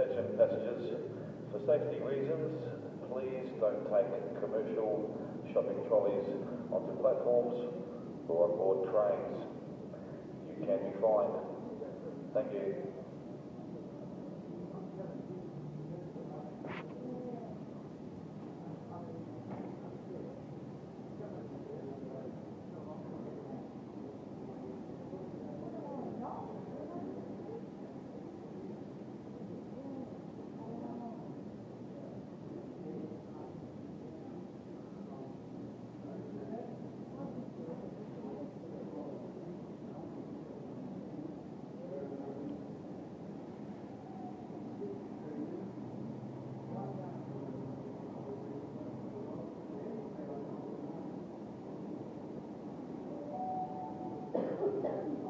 Passengers, for safety reasons, please don't take commercial shopping trolleys onto platforms or on board trains. You can be fined. Thank you. that.